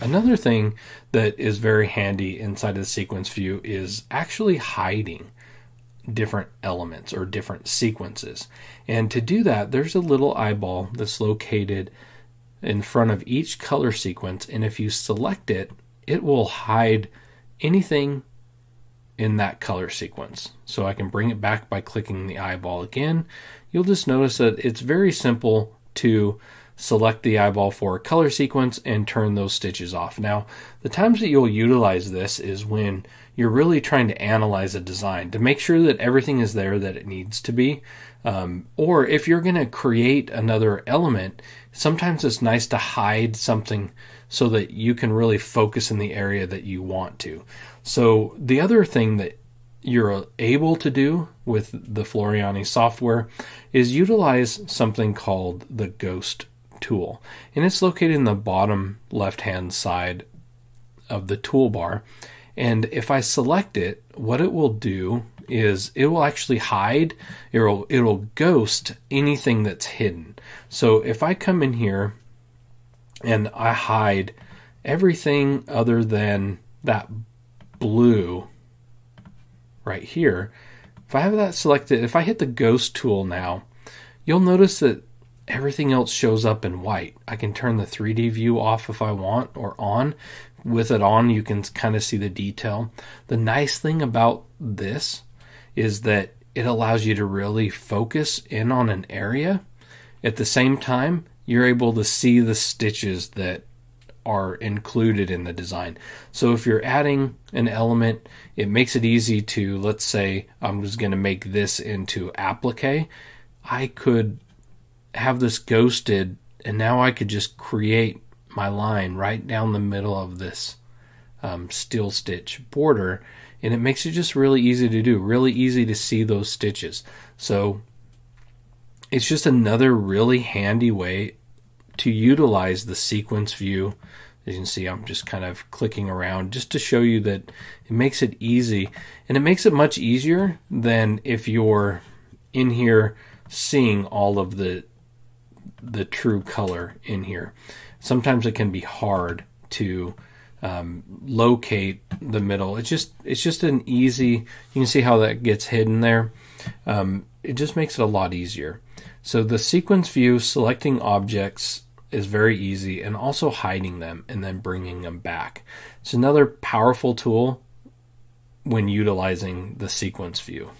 Another thing that is very handy inside of the sequence view is actually hiding different elements or different sequences. And to do that, there's a little eyeball that's located in front of each color sequence. And if you select it, it will hide anything in that color sequence. So I can bring it back by clicking the eyeball again. You'll just notice that it's very simple to select the eyeball for a color sequence and turn those stitches off. Now, the times that you'll utilize this is when you're really trying to analyze a design to make sure that everything is there that it needs to be. Um, or if you're going to create another element, sometimes it's nice to hide something so that you can really focus in the area that you want to. So, the other thing that you're able to do with the Floriani software is utilize something called the Ghost tool. And it's located in the bottom left hand side of the toolbar. And if I select it, what it will do is it will actually hide, it'll, it'll ghost anything that's hidden. So if I come in here and I hide everything other than that blue right here, if I have that selected, if I hit the ghost tool now, you'll notice that everything else shows up in white. I can turn the 3D view off if I want or on. With it on, you can kind of see the detail. The nice thing about this is that it allows you to really focus in on an area. At the same time, you're able to see the stitches that are included in the design. So if you're adding an element, it makes it easy to, let's say, I'm just going to make this into applique. I could have this ghosted and now I could just create my line right down the middle of this um, steil stitch border and it makes it just really easy to do really easy to see those stitches. So it's just another really handy way to utilize the sequence view. As you can see I'm just kind of clicking around just to show you that it makes it easy and it makes it much easier than if you're in here seeing all of the the true color in here. Sometimes it can be hard to um, locate the middle. It's just it's just an easy. You can see how that gets hidden there. Um, it just makes it a lot easier. So the sequence view, selecting objects is very easy, and also hiding them and then bringing them back. It's another powerful tool when utilizing the sequence view.